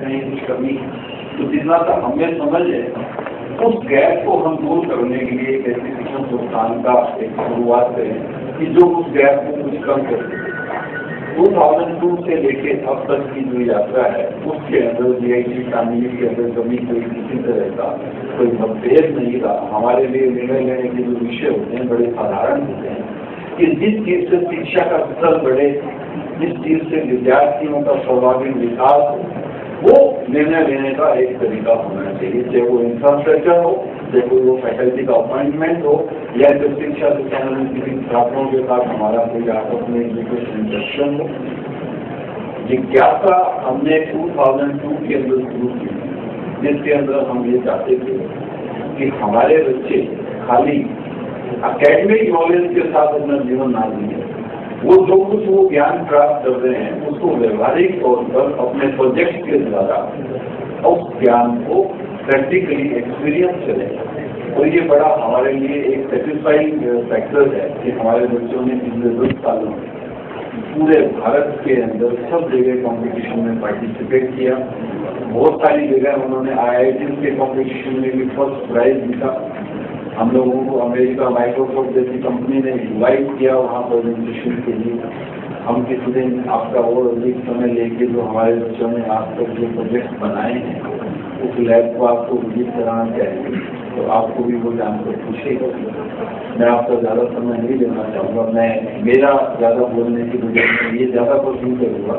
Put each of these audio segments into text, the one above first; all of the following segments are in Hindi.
कहीं कुछ कमी तो जितना तक हमें समझ है, उस गैप को हम दूर करने के लिए ऐसी शिक्षण संस्थान का एक शुरुआत करें कि जो उस गैप को कुछ कम कर सके टू थाउज़ेंड टू से लेके अब तक की जो यात्रा है, उसके अंदर जी आई टी फैमिली के अंदर कभी कोई किसी तरह का कोई मतभेद नहीं रहा। हमारे लिए निर्णय लेने के जो विषय होते हैं, बड़े साधारण होते हैं कि जिस चीज़ से शिक्षा का स्तर बढ़े, जिस चीज़ से विद्यार्थियों का सर्वांगीण विकास हो निर्णय लेने का एक तरीका होना चाहिए, चाहे वो इंफ्रास्ट्रक्चर हो, चाहे वो फैकल्टी का अपॉइंटमेंट हो, या जो शिक्षा से संबंधित किसी छात्रों के साथ हमारा कोई आपस में एजुकेशन इंडक्शन हो। जिज्ञासा हमने 2002 के अंदर शुरू की, जिसके अंदर हम ये चाहते थे कि हमारे बच्चे खाली अकेडमिक नॉलेज के साथ अपना जीवन ना जिए। वो जो कुछ वो ज्ञान प्राप्त कर रहे हैं, उसको व्यवहारिक तौर पर अपने प्रोजेक्ट के द्वारा उस ज्ञान को प्रैक्टिकली एक्सपीरियंस करें। और ये बड़ा हमारे लिए एक सेटिस्फाइंग फैक्टर है कि हमारे बच्चों ने पिछले दस सालों में पूरे भारत के अंदर सब जगह कंपटीशन में पार्टिसिपेट किया। बहुत सारी जगह उन्होंने आई के कंपटीशन में भी फ़र्स्ट प्राइज जीता। हम लोगों को अमेरिका माइक्रोसॉफ्ट जैसी कंपनी ने इन्वाइट किया, वहाँ प्रेजेंटेशन के लिए हम किसी दिन आपका और अधिक समय लेके जो हमारे बच्चों ने आज तक जो प्रोजेक्ट बनाए हैं, उस लैब को आपको विज़िट कराना चाहिए। तो आपको भी वो जानकर पूछेगा मैं आपका ज़्यादा समय नहीं लेना चाहूँगा। मैं, मेरा ज़्यादा बोलने की वजह से ये ज़्यादा पसंद करूँगा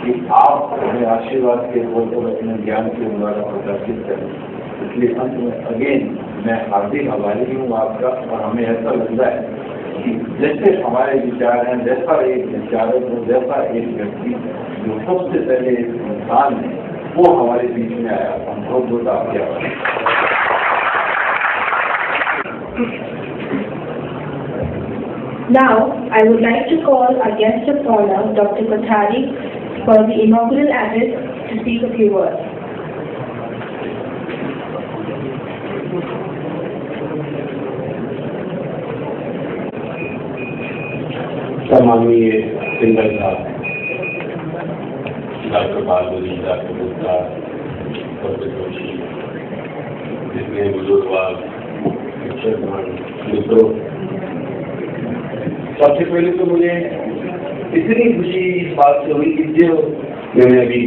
कि आप हमें आशीर्वाद के तौर पर अपने ज्ञान के द्वारा प्रकाशित करें। इसलिए अंत में अगेन मैं हार्दिक आभारी हूँ आपका और हमें ऐसा लगता है कि जैसे हमारे विचार हैं जैसा एक विचारक हो जैसा एक व्यक्ति जो सबसे पहले एक इंसान है वो हमारे बीच में आया हम बहुत बहुत आपके Now, I would like to call our guest of honor, Dr. Kothari, for the inaugural address to speak a few words. सम्मानीय सिंगल साहब। डॉक्टर बहादुरी, डॉक्टर गुप्ता, डॉक्टर जोशी, जितने बुजुर्गवाद शिक्षकगण, मित्रों। सबसे पहले तो मुझे इतनी खुशी इस बात से हुई कि जो मैंने अभी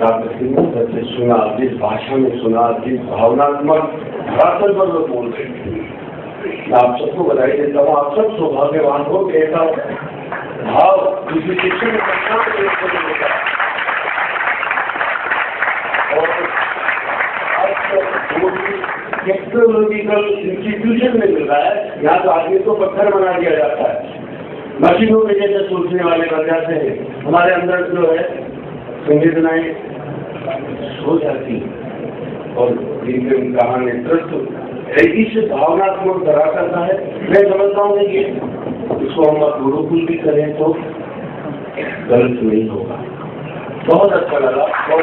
डॉक्टर सिंह सर से सुना, जिस भाषा में सुना, जिस भावनात्मक धरातल पर लोग बोल रहे थे। आप सबको बधाई देता हूँ। आप सब सौभाग्यवान हो कि ऐसा भाव, किसी शिक्षण को को है टेक्नोलॉजिकल इंस्टीट्यूशन में मिल रहा है। यहाँ तो आदमी को पत्थर बना दिया जाता है। मशीनों में जैसे सोचने वाले बन जाते हैं। हमारे अंदर जो है संवेदनाएँ सो जाती और कहा नेतृत्व इस भावनात्मक धरा करता है। मैं समझता हूँ कि इसको हम गुरुकुल भी करें तो गलत नहीं होगा। बहुत अच्छा लगा और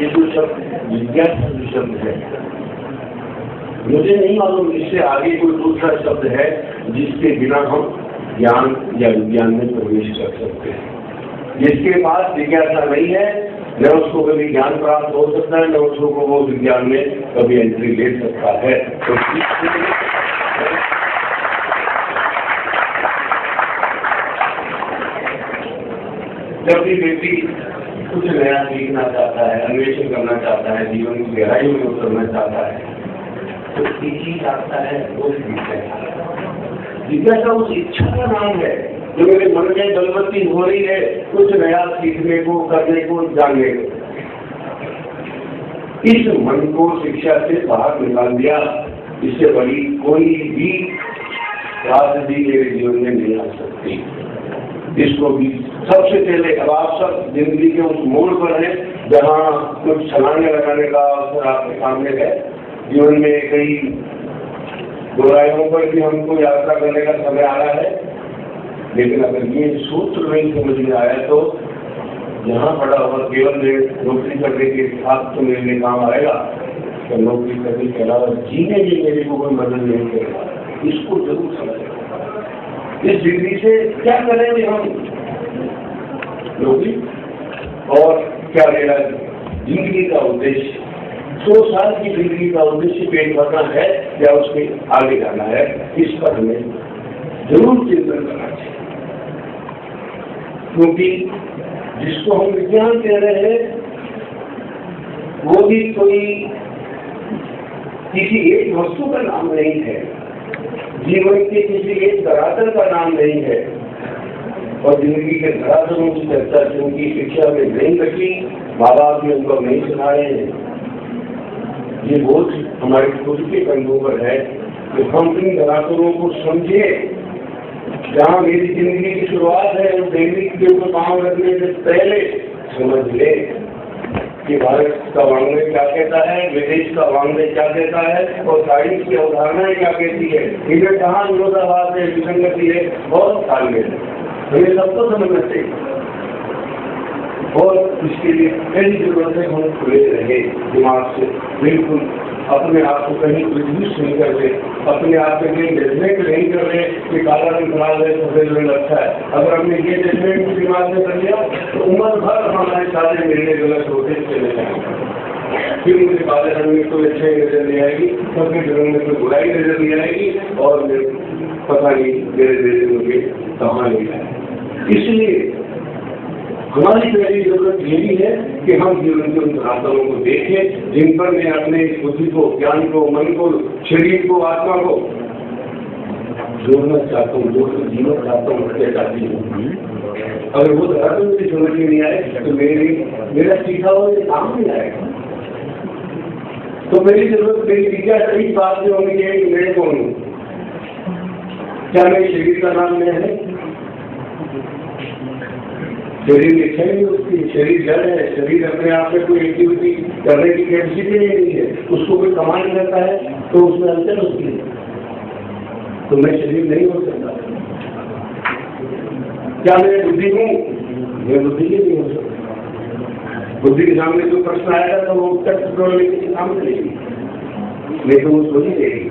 ये जो शब्द विज्ञान जो शब्द है, मुझे नहीं मालूम इससे आगे कोई दूसरा शब्द है जिसके बिना हम ज्ञान या विज्ञान में प्रवेश कर सकते हैं। जिसके पास जिज्ञासा नहीं है न उसको कभी ज्ञान प्राप्त हो सकता है न उसको वो विज्ञान में कभी एंट्री ले सकता है। तो जब भी व्यक्ति कुछ नया सीखना चाहता है, अन्वेषण करना चाहता है, जीवन की गहराई में उतरना चाहता है तो सीखी चाहता है, वो जिज्ञासा उस इच्छा का नाम है। जो मेरे मन में बलवती हो रही है, कुछ नया सीखने को, करने को, जानने को। इस मन को शिक्षा से बाहर निकाल दिया, इससे बड़ी कोई भी राजनीति मेरे जीवन में नहीं आ सकती। इसको भी सबसे पहले, अब आप सब ज़िंदगी के उस मोड़ पर हैं, जहाँ कुछ छलांगे लगाने का अवसर आपके सामने है। जीवन में कई बुराइयों पर भी हमको यात्रा करने का समय आ रहा है। लेकिन अगर ये सूत्र नहीं समझ में आया तो यहाँ पड़ा हुआ केवल नौकरी करने के साथ तो मेरे लिए काम आएगा। तो नौकरी करने के अलावा जीने भी मेरे को कोई मदद नहीं करेगा। इसको ज़रूर समझेगा इस डिग्री से क्या करेंगे हम? नौकरी? और क्या मेरा ज़िंदगी का उद्देश्य? सौ साल की ज़िंदगी का उद्देश्य पेट भरना है या उसके आगे जाना है, इस पर हमें ज़रूर चिंतन करना चाहिए। क्योंकि जिसको हम विज्ञान कह रहे हैं, वो भी कोई किसी एक वस्तु का नाम नहीं है। जीवन के किसी एक धरातल का नाम नहीं है। और ज़िंदगी के धरातलों की चर्चा, जिनकी शिक्षा में नहीं रखी माँ बाप ने उनको नहीं सुनाए हैं। ये बोझ हमारे खुद के कंधों पर है कि हम इन धरातलों को समझे। जहाँ मेरी ज़िंदगी की शुरुआत है, उस देवी के ऊपर काम रखने से पहले समझ ले कि भारत का वांग्मय क्या कहता है, विदेश का वांग्मय क्या कहता है, और साइंस की अवधारणाएँ क्या कहती है। इनमें कहाँ विरोधाभास है, विसंगति है, बहुत तालमेल है। हमें सबको समझना चाहिए। और इसके लिए कई ज़रूरत है हम खुले रहे दिमाग से, बिल्कुल। अपने आप को कहीं प्रदूष नहीं कर रहे, अपने आप में कहीं जजमेंट नहीं कर रहे कि काला रंग खराब है सफ़ेद रंग अच्छा है। अगर हमने ये जजमेंट दिमाग में कर लिया तो उम्र भर हमारे सारे निर्णय गलत होते चले जाएँगे। फिर मुझे काले रंग में कोई अच्छाई नज़र नहीं आएगी सफ़ेद रंग में कोई बुराई नज़र नहीं आएगी, और पता नहीं मेरे देश मुझे कहाँ नहीं आएगी इसलिए हमारी पहली ज़रूरत यही है कि हम जीवन के उन धरातलों को देखें, जिन पर मैं अपने बुद्धि को, ज्ञान को, मन को, शरीर को, आत्मा को जोड़ना चाहता हूँ जोड़ जीवन चाहता हूँ, रखना चाहती हूँ। अगर वो धरातल मुझे समझ में नहीं आए तो मेरे, मेरा सीखा हुआ काम नहीं आएगा। तो मेरी ज़रूरत मेरी जिज्ञासा इस बात से होनी चाहिए कि मैं कौन हूँ? क्या मेरे शरीर का नाम मैं है? शरीर इच्छा नहीं होती शरीर जड़ है, शरीर अपने आप में कोई एक्टिविटी करने की कैपेसिटी नहीं रही है, उसको कोई कमांड रहता है तो उसमें अंतर होती है। तो मैं शरीर नहीं हो सकता। क्या मैं बुद्धि हूँ मैं बुद्धि ही नहीं हो सकता बुद्धि के सामने जो प्रश्न आएगा तो वो उत्तर पेट्रोल लेके सामने लेगी लेकिन वो सोच देगी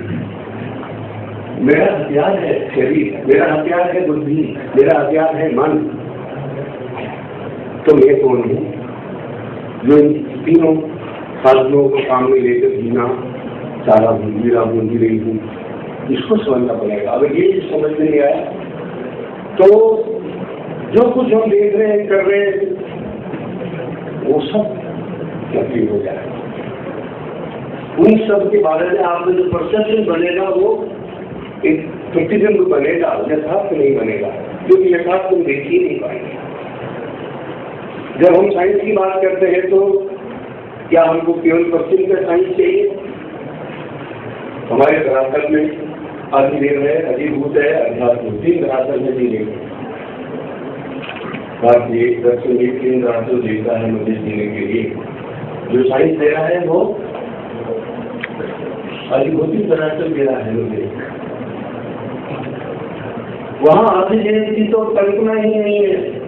मेरा हथियार है शरीर, मेरा हथियार है बुद्धि, मेरा हथियार है मन। तो मैं कौन हूँ जो तीनों साधनों को काम में लेकर जीना चारा हूँ, मेरा बूंदी रही हूँ। इसको समझना पड़ेगा। अगर ये समझ नहीं आया तो जो कुछ हम देख रहे हैं, कर रहे हैं, वो सब गलती हो जाएगा। उन सब के बारे में आपने जो परसेप्शन बनेगा, वो एक प्रतिबिंब बनेगा, यथार्थ नहीं बनेगा, क्योंकि यथार्थ तुम देख ही नहीं पाएँगे। जब हम साइंस की बात करते हैं तो क्या हमको केवल पश्चिम का साइंस चाहिए? हमारे धरातल में अधिदेव है, अधिभूत है, अध्यात्म तीन धरातल में जीने एक दर्शन एक तीन धरातल देता है, मुझे जीने के लिए। जो साइंस दे रहा है, वो अधिभूति धरातल दे रहा है मुझे। वहाँ आधे की तो कल्पना ही नहीं है।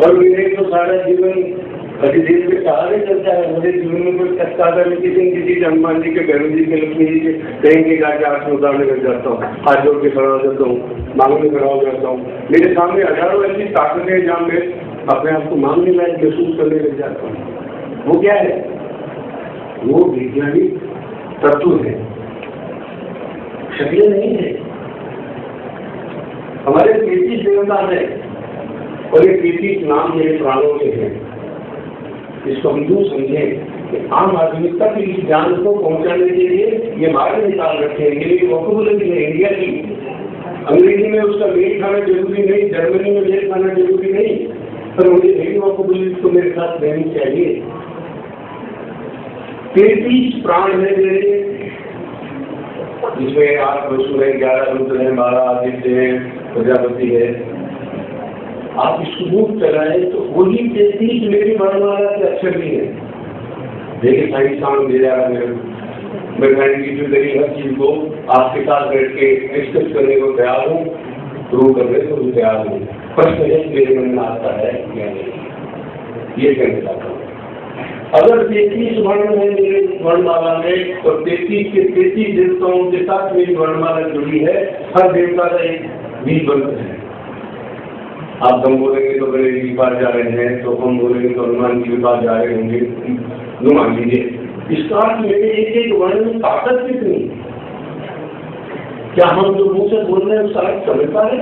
और विवेक तो सारा जीवन अधिदेश के सहारे चलता है। मुझे जीवन में कोई कष्ट आता है किसी किसी हनुमान जी के, भैरव जी के, लक्ष्मी जी के कहीं के जाके आठ में उतारने लग जाता हूँ। हाथ जोड़ के खड़ा हो जाता हूँ, मांगने खड़ा हो जाता हूँ। मेरे सामने हज़ारों ऐसी ताकतें हैं जहाँ मैं अपने आप को मांगने लायक महसूस करने लग जाता हूँ। वो क्या है? वो वैज्ञानिक तत्व है। शक्ल नहीं है। हमारे देवता है। और ये तैतीस नाम मेरे प्राणों के हैं। इसको हम यूँ समझें कि आम आदमी तक इस ज्ञान को पहुँचाने के लिए ये मार्ग निकाल रखे हैं, ये वोकबुलरी है इंडिया की। अंग्रेज़ी में उसका मेल खाना ज़रूरी नहीं, जर्मनी में मेल खाना ज़रूरी नहीं, पर मुझे नई वोकबुलरी तो मेरे साथ रहनी चाहिए। तैतीस प्राण है मेरे। जिसमें आठ वसु है, ग्यारह रुद्र है, बारह आदित्य है, प्रजापति है। आप इसको रूप चलाए तो वही तैतीस मेरी वर्णमाला के अक्षर भी है। देखिए साइंसदान दे रहा है मैं कहने की मेरी हर चीज़ को आपके साथ बैठ के डिस्कस करने को तैयार हूँ प्रूव करने को भी तैयार हूँ प्रश्न है, मेरे मन में आता है या नहीं। ये कहना चाहता हूँ। अगर तैतीस वर्ण है मेरे वर्णमाला में तो तैतीस के तैतीस देवताओं के साथ मेरी वर्णमाला जुड़ी है। हर देवता का एक बीज मंत्र है। आप हम बोलेंगे तो गणेश जी के पास जा रहे हैं तो हम बोलेंगे तो हनुमान जी के पास जा रहे होंगे। जो मान लीजिए। इसका अर्थ मेरे एक एक वर्ण में ताकत कितनी? क्या हम जो मुँह से बोल रहे हैं उसका अर्थ समझ पा रहे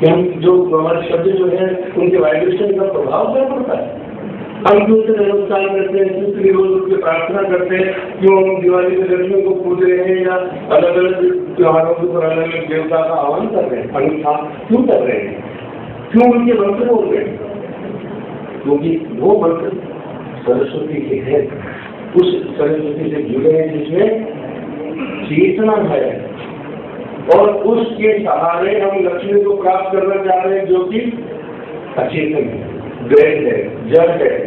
कि हम जो हमारे शब्द जो है, उनके वाइब्रेशन का प्रभाव क्या पड़ता है? करते हैं क्यों रोज प्रार्थना करते हैं हम दिवाली में को पूज रहे हैं या अलग अलग त्योहारों के ऊपर अलग अलग देवता का आह्वान कर रहे हैं, अनुष्ठान क्यों कर रहे हैं? क्यों उनके मंत्र रहे हैं? क्योंकि वो मंत्र सरस्वती के हैं। उस सरस्वती से जुड़े हैं जिसमें चेतना है। और उसके सहारे हम लक्ष्मी को प्राप्त करना चाह रहे हैं जो कि अचेतन है, ग्रह है, जड़ है।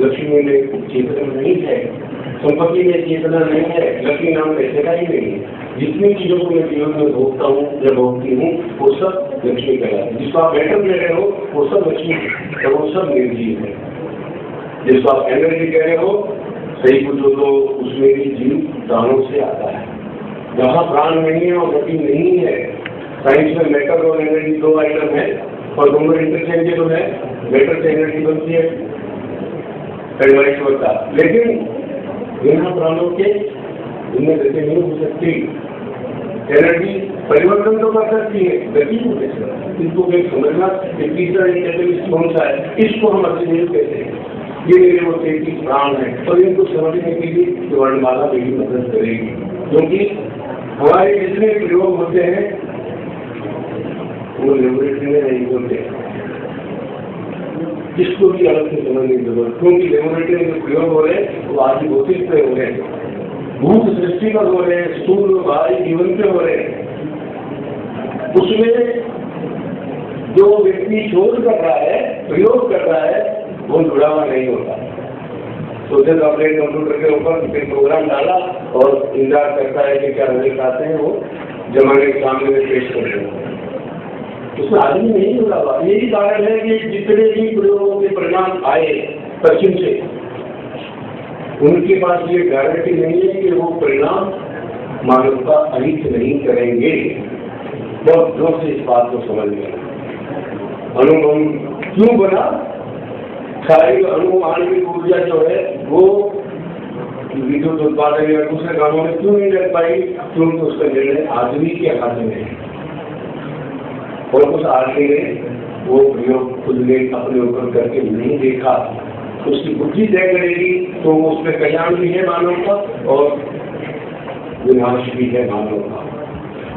लक्ष्मी में चेतना नहीं है, संपत्ति में चेतना नहीं है, लक्ष्मी नाम पैसे का ही नहीं है। जितनी चीज़ों को मैं जीवन में भोगता हूँ या भोगती हूँ, वो सब लक्ष्मी का है। जिसको आप बैठक ले रहे हो, वो सब लक्ष्मी है वो सब निर्जीव है। जिसको आप एनर्जी कह रहे हो, सही पूछो तो उसमें भी जीव प्राणों से आता है। जहाँ प्राण नहीं है और गति नहीं है। साइंस में मैटर और एनर्जी दो आइटम है और दोनों इंटरचेंजेबल है मैटर से एनर्जी बनती है परिवारिक होता लेकिन बिना प्राणों के उनमें गति नहीं हो सकती एनर्जी परिवर्तन तो कर सकती है, गति हो सकती इसको कोई समझना कि तीसरा एक कैटेलिस्ट कौन सा है? इसको हम ऑक्सीजन कहते हैं। ये मेरे वो तैतीस प्राण है। और इनको समझने के लिए वर्णमाला मेरी मदद करेगी। क्योंकि हमारे जितने प्रयोग होते हैं, वो लेबोरेटरी में नहीं होते। जिसको भी अलग से समझने की ज़रूरत, क्योंकि लेबोरेटरी में प्रयोग हो रहे हैं, वो आज भौतिक पे हो रहे हैं। भूत सृष्टि पर हो रहे हैं स्थूल भारी जीवन पे हो रहे हैं। उसमें जो व्यक्ति शोध कर रहा है, प्रयोग कर रहा है, वो जुड़ा हुआ नहीं होता। सोचे तो अपने कंप्यूटर के ऊपर एक प्रोग्राम डाला और इंतज़ार करता है कि क्या रिज़ल्ट आते हैं, वो जमाने के सामने पेश कर देंगे उसमें आदमी नहीं जुड़ा हुआ यही कारण है कि जितने भी प्रयोगों के परिणाम आए पश्चिम से, उनके पास ये गारंटी नहीं है कि वो परिणाम मानवता अहित नहीं करेंगे। बहुत ज़ोर से इस बात को समझ गए। अनुभव क्यों बना? सारी अणु आणविक ऊर्जा जो है, वो विद्युत उत्पादन या दूसरे कामों में क्यों नहीं लग पाई? क्योंकि उसका निर्णय आदमी के हाथ में है। और उस आदमी ने वो प्रयोग ने अपने ऊपर करके नहीं देखा। उसकी बुद्धि तय करेगी तो उसमें कल्याण भी है मानव का और विनाश भी है मानव का।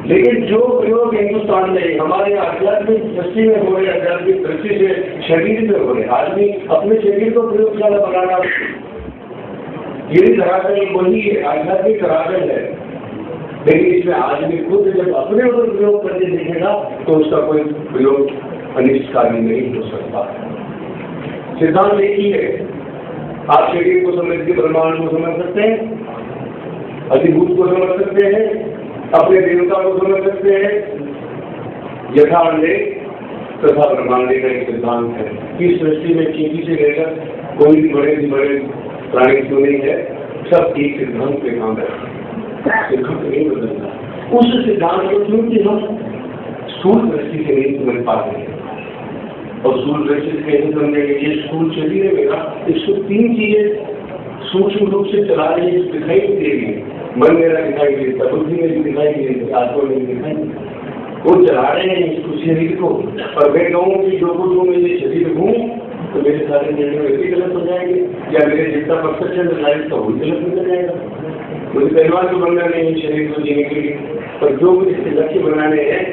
लेकिन जो प्रयोग हिंदुस्तान में, हमारे आध्यात्मिक दृष्टि में हो रहे, आध्यात्मिक दृष्टि से शरीर में हो रहे, आदमी अपने शरीर को प्रयोगशाला बनाना ये धरातल वही आध्यात्मिक धरातल है। लेकिन इसमें आदमी खुद जब अपने ऊपर प्रयोग करके देखेगा तो उसका कोई प्रयोग अनिष्टकारी नहीं हो सकता। सिद्धांत एक ही है। आप शरीर को समझ के ब्रह्मांड को समझ सकते हैं, अधिभूत को समझ सकते हैं, अपने देवता को समझ सकते हैं। यथांडे तथा ब्रह्मांडे का एक सिद्धांत है। कि सृष्टि में चीटी से लेकर कोई भी बड़े से बड़े प्राणी क्यों नहीं है, सब एक सिद्धांत पे काम है। नहीं बदलता उस सिद्धांत को हम स्थूल दृष्टि से नहीं समझ पाते हैं। और स्थूल दृष्टि से कैसे समझेंगे ये स्थूल शरीर है मेरा इसको तीन चीज़ें सूक्ष्म रूप से चला रही है दिखाई नहीं देगी मन मेरा दिखाई नहीं देता, बुद्धि में भी दिखाई नहीं देती, आत्मा में भी दिखाई नहीं देता। वो चला रहे हैं इसको शरीर को और मैं कहूँ कि जो कुछ तो मेरे सारे निर्णय वैसे गलत हो जाएँगे। या मेरे जितना परसेप्शन लाइफ का वो गलत हो जाएगा। मुझे परिवार को बनना नहीं है, शरीर को जीने के लिए। पर जो भी इसके लक्ष्य बनाने हैं,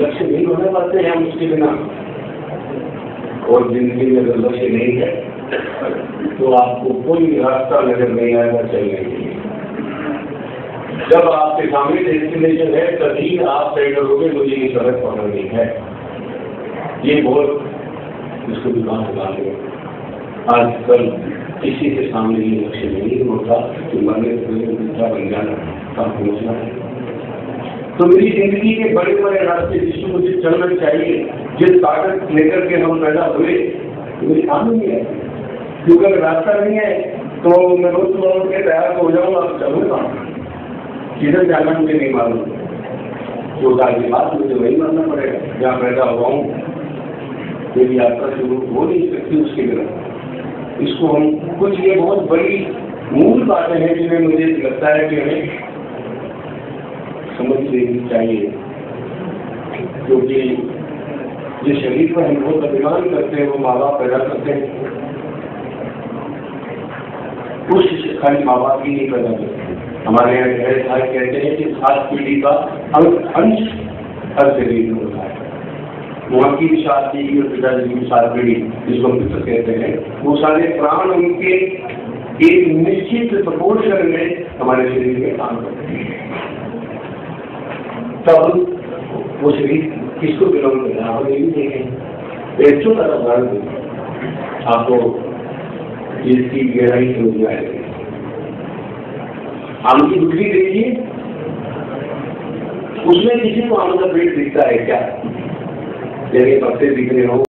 लक्ष्य नहीं बना पाते हैं हम उसके बिना। और ज़िंदगी में अगर लक्ष्य नहीं है तो आपको कोई रास्ता नज़र नहीं आएगा चलने के जब आपके सामने डेस्टिनेशन है, तभी आप तय करोगे मुझे ये सड़क पकड़नी है। ये बहुत इसको भी कहा लगा आजकल किसी के सामने ये लक्ष्य नहीं होता कि मरने से दूसरा बन जाना कब पहुँचना है। तो मेरी ज़िंदगी के बड़े बड़े रास्ते जिसमें मुझे चलना चाहिए, जिस ताकत लेकर के हम पैदा हुए, मेरी काम नहीं है। क्योंकि अगर रास्ता नहीं है तो मैं रोज सुबह उठ के तैयार हो जाऊँगा आप चलूँगा किधर जाना मुझे नहीं मालूम। साल के बाद मुझे वही मानना पड़ेगा, जहाँ पैदा हुआ हूँ मेरी यात्रा शुरू हो नहीं सकती उसके बिना इसको हम कुछ ये बहुत बड़ी मूल बातें हैं जिन्हें मुझे लगता है कि हमें समझ लेनी चाहिए। क्योंकि जिस शरीर पर हम बहुत अभिमान करते हैं, वो माँ बाप पैदा करते हैं, उस खाली माँ बाप ही नहीं पैदा करते हमारे यहाँ गहरे साहब कहते हैं कि सात पीढ़ी का अंश हर शरीर में होता है। वहाँ की भी सात और पिताजी की पीढ़ी, जिसको मित्र कहते हैं, वो सारे प्राण उनके एक निश्चित प्रपोर्शन में हमारे शरीर में काम करते तब वो शरीर किसको बिलोंग कर रहा है? ये देखें। एक छोटा उदाहरण दें आपको इसकी गहराई समझ में आएगी आम की बिक्री देखिए, उसमें किसी को आम का पेड़ दिखता है क्या? जैसे पत्ते दिख रहे। हो